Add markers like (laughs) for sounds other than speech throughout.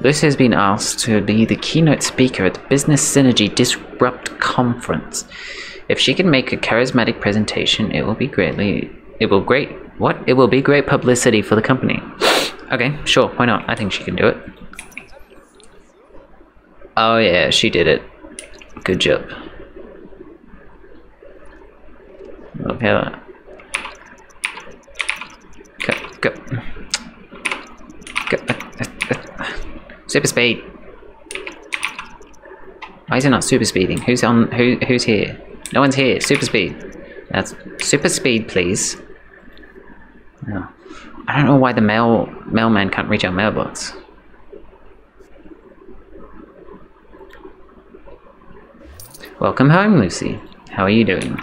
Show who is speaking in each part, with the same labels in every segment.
Speaker 1: Lucy has been asked to be the keynote speaker at the Business Synergy Disrupt Conference. If she can make a charismatic presentation, it will be greatly. It will great. What? It will be great publicity for the company. Okay, sure. Why not? I think she can do it. Oh yeah, she did it. Good job. Okay. Go, go. Super speed. Why is it not super speeding? Who's on? Who? Who's here? No one's here. Super speed. That's super speed, please. No. I don't know why the mail mailman can't reach our mailbox. Welcome home, Lucy. How are you doing?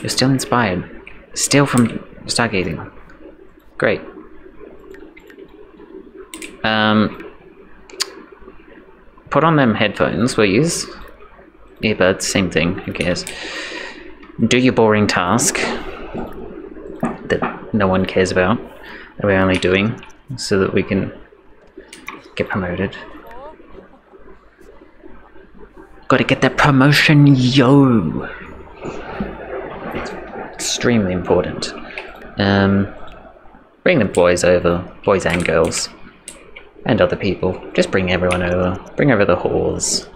Speaker 1: You're still inspired. Still from stargazing. Great. Um, put on them headphones, you? Earbuds, same thing, who cares? Do your boring task that no one cares about, that we're only doing so that we can get promoted. Gotta get that promotion, yo! It's extremely important. Um, bring the boys over, boys and girls, and other people. Just bring everyone over. Bring over the whores.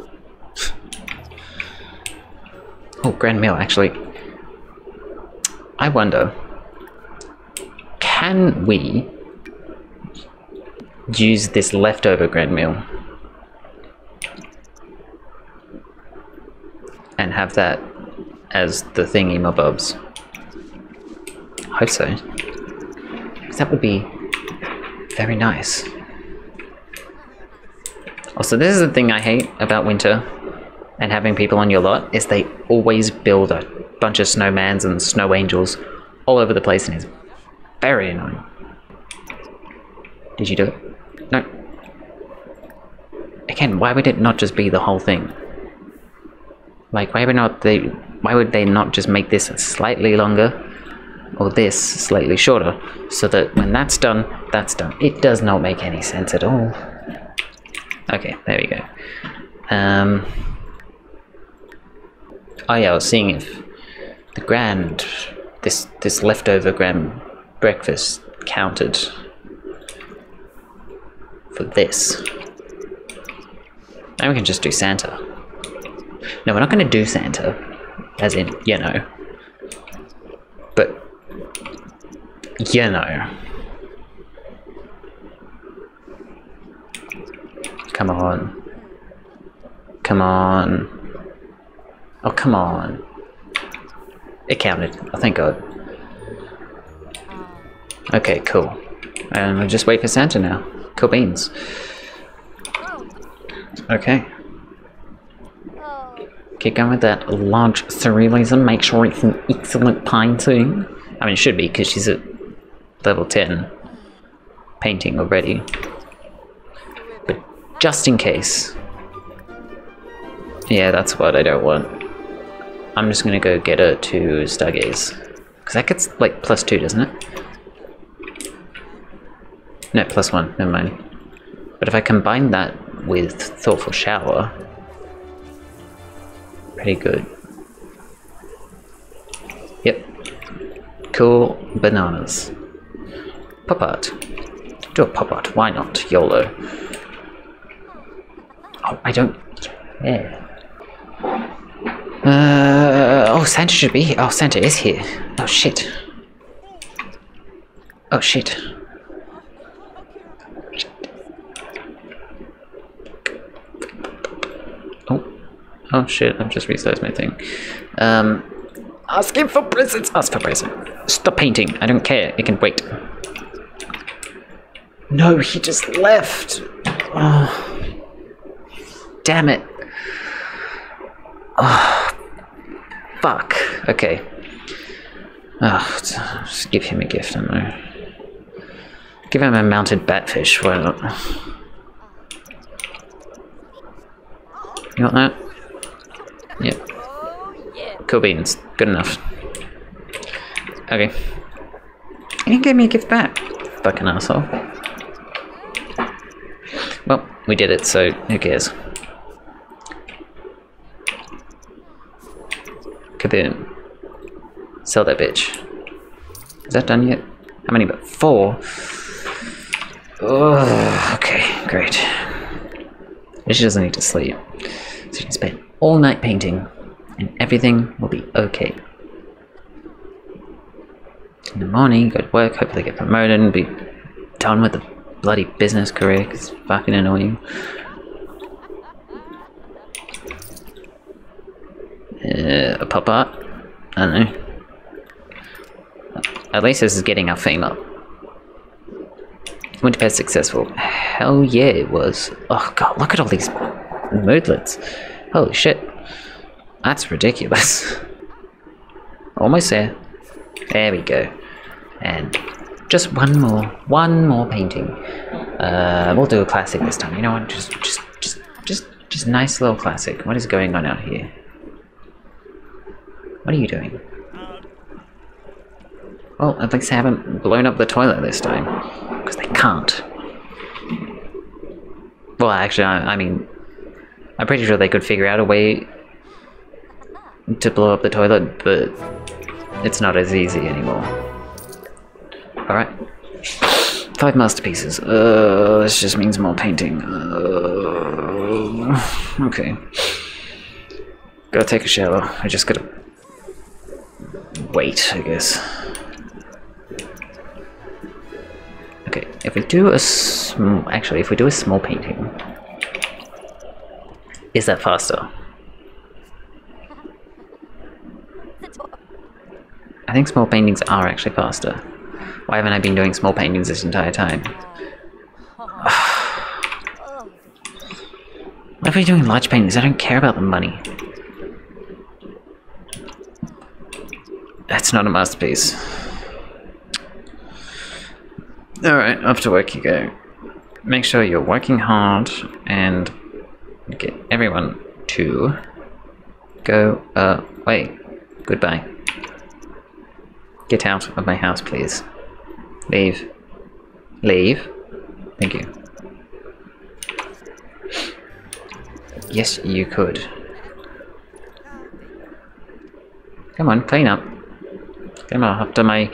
Speaker 1: Oh, Grand Meal, actually. I wonder, can we use this leftover Grand Meal and have that as the thingy mobobs? I hope so. that would be very nice. Oh, also, this is the thing I hate about winter and having people on your lot is they always build a bunch of snowmans and snow angels all over the place and it's very annoying. Did you do it? No. Again, why would it not just be the whole thing? Like, why would not they? Why would they not just make this slightly longer, or this slightly shorter, so that when that's done, that's done? It does not make any sense at all. Okay, there we go. Um. Oh yeah, I was seeing if the grand, this this leftover grand breakfast counted for this. Now we can just do Santa. No, we're not going to do Santa, as in, you know. But, you know. Come on. Come on. Oh, come on. It counted. Oh, thank God. Okay, cool. And we'll just wait for Santa now. Cool beans. Okay. Keep going with that large surrealism. Make sure it's an excellent painting. I mean, it should be, because she's at level 10 painting already. Just in case. Yeah, that's what I don't want. I'm just gonna go get her to Stargaze. Because that gets, like, plus 2, doesn't it? No, plus 1, never mind. But if I combine that with Thoughtful Shower, pretty good. Yep. Cool bananas. Pop art. Do a pop art, why not? YOLO. Oh, I don't care. Uh, oh, Santa should be here. Oh, Santa is here. Oh, shit. Oh, shit. Oh. Oh, shit. I've just resized my thing. Um, ask him for presents. Ask for presents. Stop painting. I don't care. It can wait. No, he just left. Oh. Damn it. Oh, fuck. Okay. Oh, just give him a gift, I know. Give him a mounted batfish, why not? You want that? Yep. Cool beans. Good enough. Okay. You can give me a gift back, fucking asshole. Well, we did it, so who cares? Kaboom. Sell that bitch. Is that done yet? How many but four? Oh, okay, great. She doesn't need to sleep. So she can spend all night painting, and everything will be okay. In the morning, go to work, hopefully get promoted, and be done with the bloody business career, because it's fucking annoying. Uh, a pop art? I don't know. At least this is getting our fame up. Successful. Hell yeah, it was. Oh god, look at all these moodlets. Holy shit. That's ridiculous. (laughs) Almost there. There we go. And just one more, one more painting. Uh, we'll do a classic this time. You know what? Just, just, just, just, just nice little classic. What is going on out here? What are you doing? Well, at least they haven't blown up the toilet this time. Because they can't. Well, actually, I, I mean, I'm pretty sure they could figure out a way to blow up the toilet, but it's not as easy anymore. Alright. Five masterpieces. Uh, this just means more painting. Uh, okay. Gotta take a shower. I just gotta wait, I guess. Okay, if we do a actually, if we do a small painting, is that faster? I think small paintings are actually faster. Why haven't I been doing small paintings this entire time? Why are we doing large paintings? I don't care about the money. That's not a masterpiece. Alright, to work you go. Make sure you're working hard and get everyone to go away. Goodbye. Get out of my house, please. Leave. Leave. Thank you. Yes, you could. Come on, clean up. Come on, after my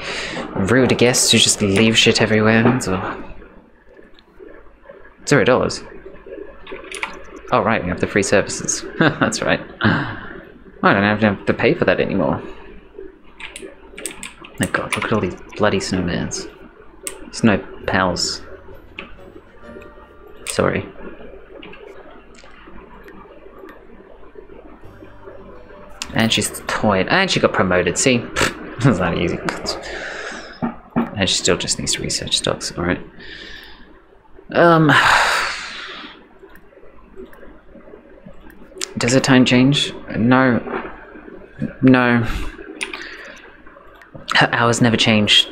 Speaker 1: rude guests who just leave shit everywhere. Zero dollars. Oh right, we have the free services. (laughs) That's right. I don't have to pay for that anymore. My god, look at all these bloody snowmans. Snow pals. Sorry. And she's toyed. And she got promoted, see? It was that easy. And she still just needs to research stocks, alright. Um... Does the time change? No. No. Her hours never change.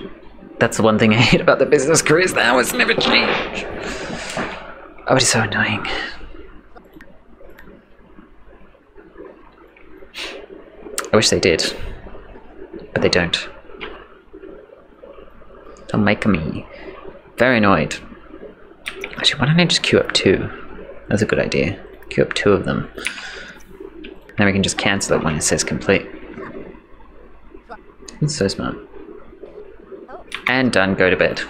Speaker 1: That's the one thing I hate about the business careers. The hours never change. Oh, it is so annoying. I wish they did. But they don't. They'll make me very annoyed. Actually, why don't I just queue up two? That's a good idea. Queue up two of them. Then we can just cancel it when it says complete. It's so smart. And done, go to bed.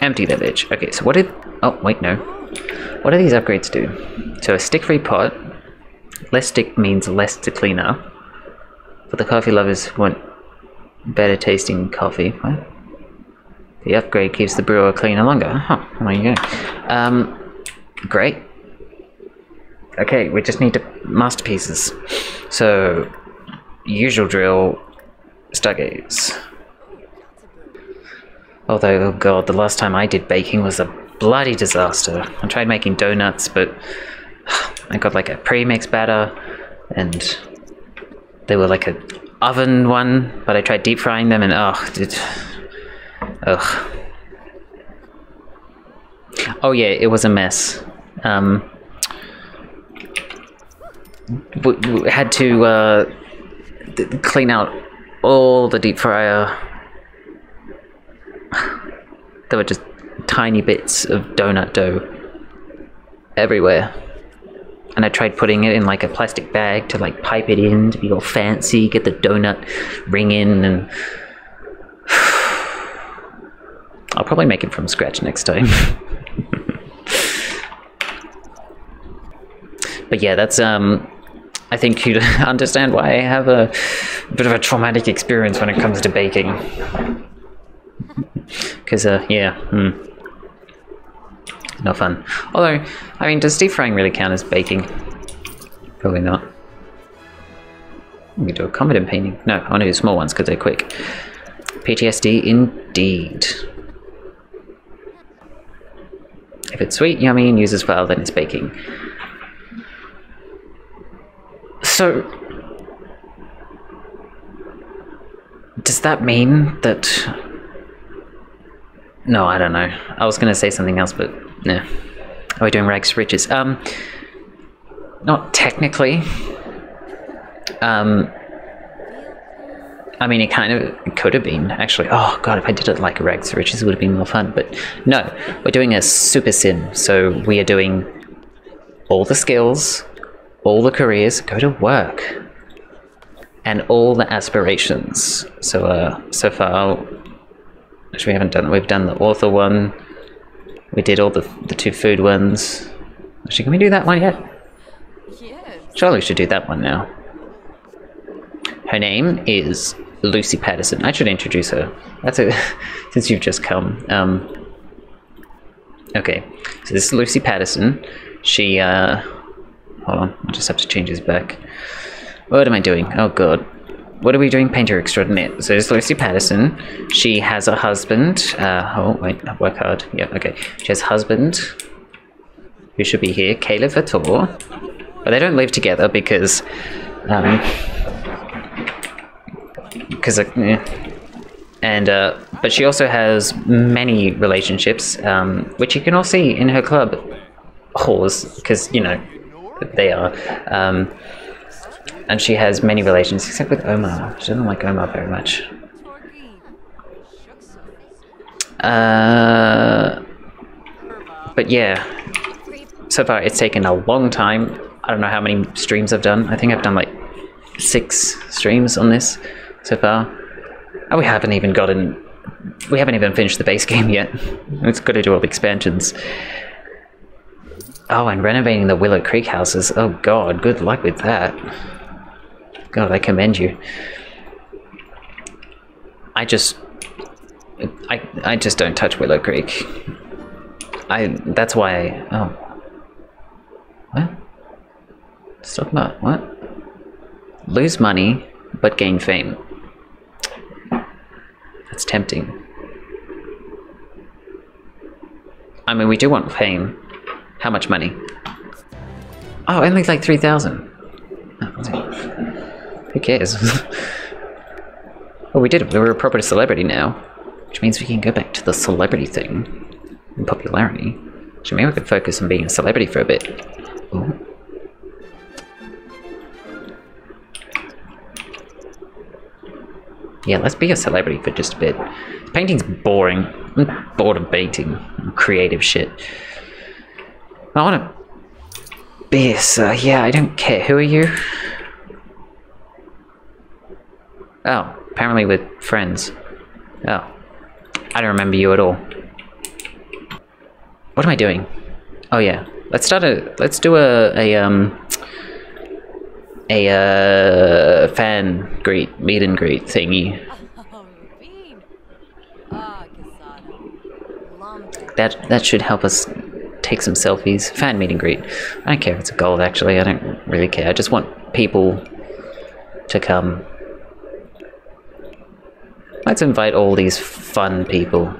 Speaker 1: Empty that bitch. Okay, so what did... Oh, wait, no. What do these upgrades do? So a stick-free pot. Less stick means less to clean up. For the coffee lovers want better tasting coffee. What? The upgrade keeps the brewer cleaner longer. Huh, there you go. Um, great. Okay, we just need to masterpieces. So, usual drill, stargaze. Although, oh god, the last time I did baking was a bloody disaster. I tried making donuts, but (sighs) I got like a pre-mix batter, and they were like a oven one, but I tried deep frying them, and oh, it, ugh. Oh yeah, it was a mess. Um, we, we had to uh, clean out all the deep fryer. (sighs) There were just tiny bits of donut dough everywhere. And I tried putting it in like a plastic bag to like pipe it in to be all fancy, get the donut ring in, and (sighs) I'll probably make it from scratch next time. (laughs) but yeah, that's um. I think you'd (laughs) understand why I have a bit of a traumatic experience when it comes to baking. (laughs) Because, uh, yeah, hmm. Not fun. Although, I mean, does deep frying really count as baking? Probably not. We do a confident painting. No, I want to do small ones because they're quick. PTSD indeed. If it's sweet, yummy, and uses well, then it's baking. So, does that mean that? No, I don't know. I was gonna say something else, but no. Are we doing rags to riches? Um, not technically. Um, I mean, it kind of it could have been actually. Oh god, if I did it like rags to riches, it would have been more fun. But no, we're doing a super sim. So we are doing all the skills, all the careers, go to work, and all the aspirations. So uh, so far, actually we haven't done. We've done the author one. We did all the the two food ones. Actually, can we do that one yet?
Speaker 2: Yes.
Speaker 1: Surely we should do that one now. Her name is Lucy Patterson. I should introduce her. That's it. (laughs) Since you've just come. Um, okay, so this is Lucy Patterson. She, uh, hold on, I just have to change this back. What am I doing? Oh god. What are we doing? Painter extraordinaire. So is Lucy Patterson. She has a husband. Uh, oh, wait, work hard. Yeah, okay. She has husband who should be here, Caleb Vatore. But they don't live together because, um, because, uh, and uh, but she also has many relationships, um, which you can all see in her club whores, because you know they are. Um, and she has many relations, except with Omar. She doesn't like Omar very much. Uh, but yeah, so far it's taken a long time. I don't know how many streams I've done. I think I've done like six streams on this so far. And we haven't even gotten we haven't even finished the base (laughs) game yet. It's got to do all the expansions. Oh, and renovating the Willow Creek houses. Oh god, good luck with that. God, I commend you. I just I I just don't touch Willow Creek. I that's why I, oh what? Let's talk about what? Lose money, but gain fame. That's tempting. I mean, we do want fame. How much money? Oh, only like 3,000. Who cares? (laughs) well, we did. We were a proper celebrity now. Which means we can go back to the celebrity thing. And popularity. So maybe we could focus on being a celebrity for a bit. Ooh. Yeah, let's be a celebrity for just a bit. Painting's boring. I'm bored of painting. Creative shit. I want to be a, uh, yeah, I don't care. Who are you? Oh, apparently with friends. Oh. I don't remember you at all. What am I doing? Oh yeah. Let's start a let's do a a um a uh fan greet meet and greet thingy. (laughs) That that should help us take some selfies. Fan meet and greet. I don't care if it's a gold actually, I don't really care. I just want people to come. Let's invite all these fun people.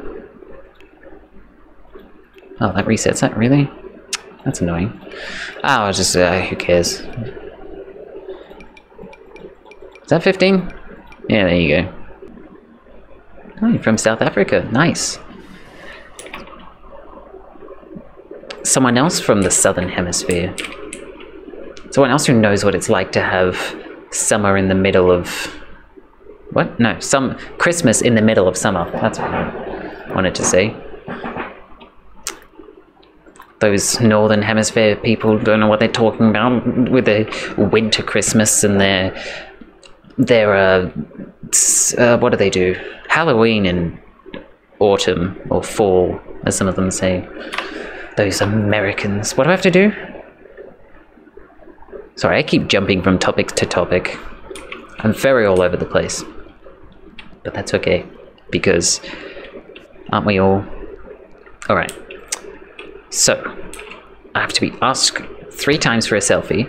Speaker 1: Oh, that resets that, really? That's annoying. Oh, just, uh, who cares? Is that 15? Yeah, there you go. Oh, you're from South Africa. Nice. Someone else from the Southern Hemisphere. Someone else who knows what it's like to have summer in the middle of... What? No, some Christmas in the middle of summer. That's what I wanted to say. those northern hemisphere people don't know what they're talking about with their winter Christmas and their their uh, uh what do they do? Halloween in autumn or fall, as some of them say. Those Americans. What do I have to do? Sorry, I keep jumping from topic to topic. I'm very all over the place. But that's okay, because aren't we all? Alright. So, I have to be asked three times for a selfie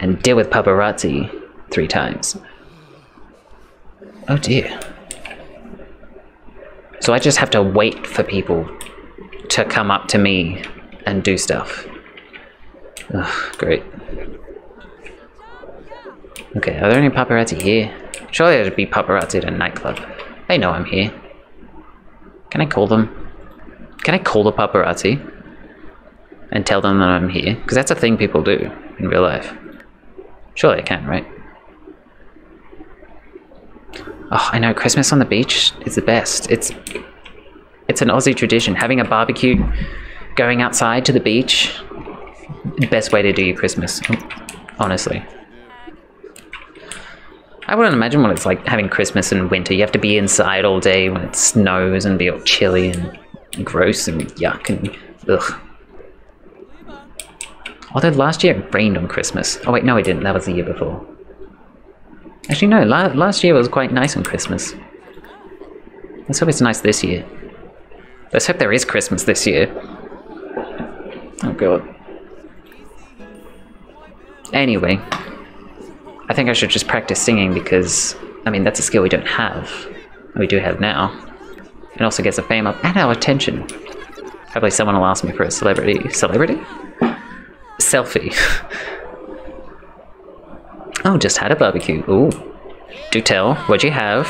Speaker 1: and deal with paparazzi three times. Oh dear. So I just have to wait for people to come up to me and do stuff. Ugh, great. Okay, are there any paparazzi here? Surely there'd be paparazzi at a nightclub. They know I'm here. Can I call them? Can I call the paparazzi? And tell them that I'm here? Because that's a thing people do in real life. Surely I can, right? Oh, I know, Christmas on the beach is the best. It's it's an Aussie tradition. Having a barbecue, going outside to the beach, the best way to do your Christmas. Honestly. I wouldn't imagine what it's like having Christmas in winter. You have to be inside all day when it snows and be all chilly and gross and yuck and ugh. Although last year it rained on Christmas. Oh wait, no it didn't. That was the year before. Actually no, la- last year was quite nice on Christmas. Let's hope it's nice this year. Let's hope there is Christmas this year. Oh god. Anyway, I think I should just practice singing because, I mean, that's a skill we don't have. We do have now. It also gets the fame up and our attention. Probably someone will ask me for a celebrity. Celebrity? Selfie. (laughs) oh, just had a barbecue. Ooh. Do tell. What'd you have?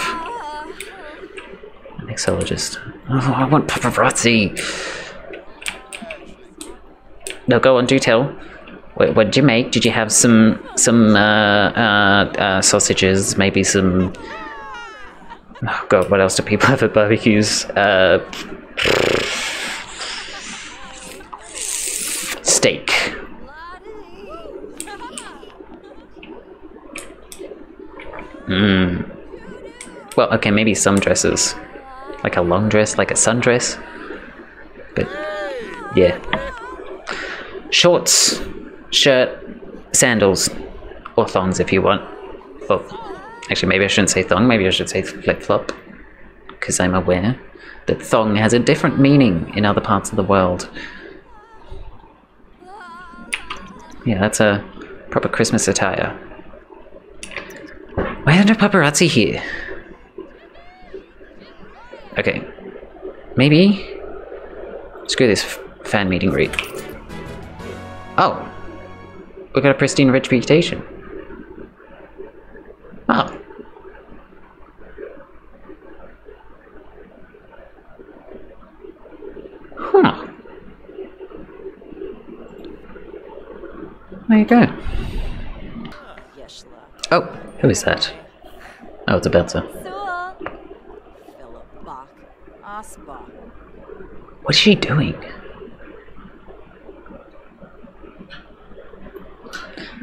Speaker 1: Mixologist. Oh, I want paparazzi. No, go on, do tell. What, did you make? Did you have some some uh, uh, uh, sausages? Maybe some. Oh God, what else do people (laughs) have at barbecues? Uh, steak. Hmm. Well, okay, maybe some dresses, like a long dress, like a sundress. But yeah, shorts, shirt, sandals, or thongs if you want. Well, actually, maybe I shouldn't say thong. Maybe I should say flip flop, because I'm aware that thong has a different meaning in other parts of the world. Yeah, that's a proper Christmas attire. Why aren't there paparazzi here? Okay, maybe. Screw this fan meeting read. Oh, we got a pristine rich reputation. Oh. Ah. Huh. There you go. Oh, who is that? Oh, it's a bouncer.
Speaker 2: Thul. Philip Bach. Aspa.
Speaker 1: What's she doing?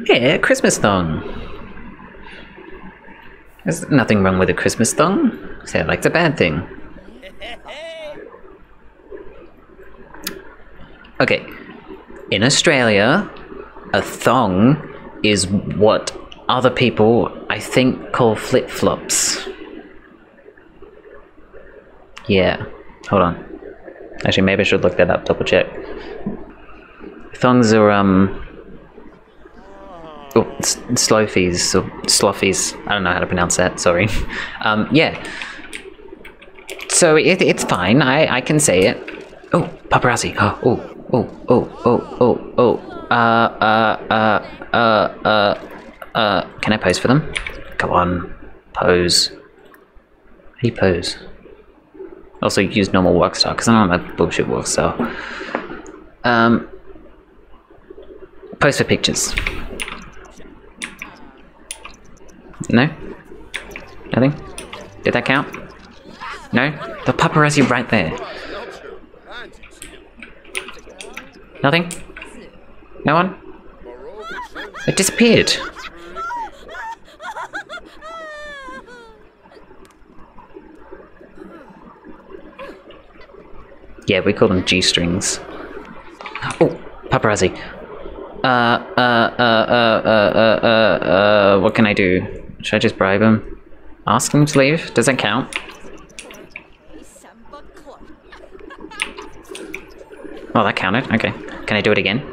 Speaker 1: Yeah, Christmas thong. There's nothing wrong with a Christmas thong. Sound like it's a bad thing. Okay. In Australia, a thong is what other people, I think, call flip flops. Yeah. Hold on. Actually, maybe I should look that up, double check. Thongs are, um. Oh, s- slofies, or sloffies. I don't know how to pronounce that, sorry. (laughs) Um, yeah. So it, it's fine, I, I can say it. Oh, paparazzi. Oh, oh, oh, oh, oh, oh, oh. Uh, uh, uh, uh, uh, uh. Can I pose for them? Come on. Pose. How do you pose? Also use normal work style because I don't have bullshit work style. Um, post for pictures. No? Nothing? Did that count? No? The paparazzi right there. Nothing? No one? It disappeared. Yeah, we call them G-strings. Oh, paparazzi. Uh, uh, uh, uh, uh, uh, uh, uh, what can I do? Should I just bribe him? Ask him to leave? Does that count? Oh, that counted. Okay. Can I do it again?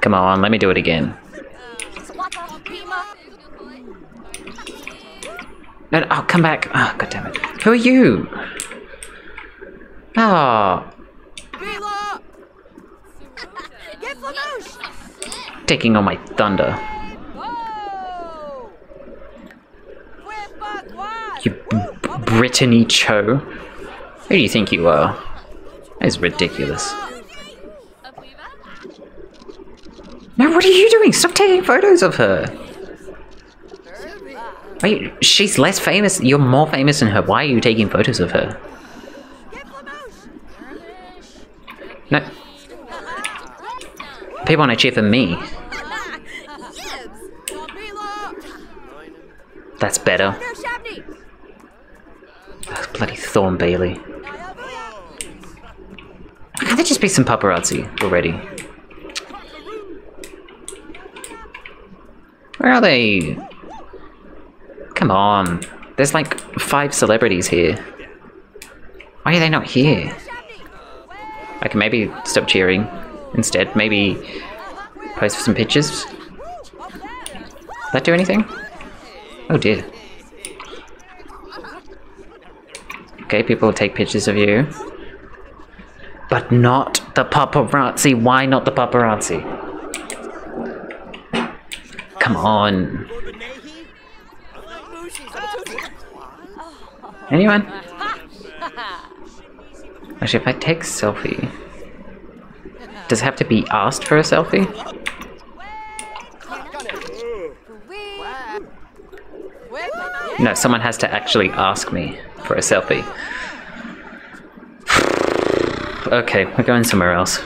Speaker 1: Come on, let me do it again. No, oh, come back. Oh, god damn it. Who are you? Oh, taking all my thunder. You Brittany Cho. Who do you think you are? That is ridiculous. No, what are you doing? Stop taking photos of her. Wait, she's less famous. You're more famous than her. Why are you taking photos of her? No. People want to cheer for me. That's better.
Speaker 2: Shabney!
Speaker 1: Bloody Thorne Bailey. Can't there just be some paparazzi already? Where are they? Come on. There's like five celebrities here. Why are they not here? I can maybe stop cheering instead. Maybe post for some pictures. That do anything? Oh dear. Okay, people take pictures of you. But not the paparazzi. Why not the paparazzi? Come on. Anyone? Actually, if I take selfie, does it have to be asked for a selfie? No, someone has to actually ask me for a selfie. (sighs) okay, we're going somewhere else.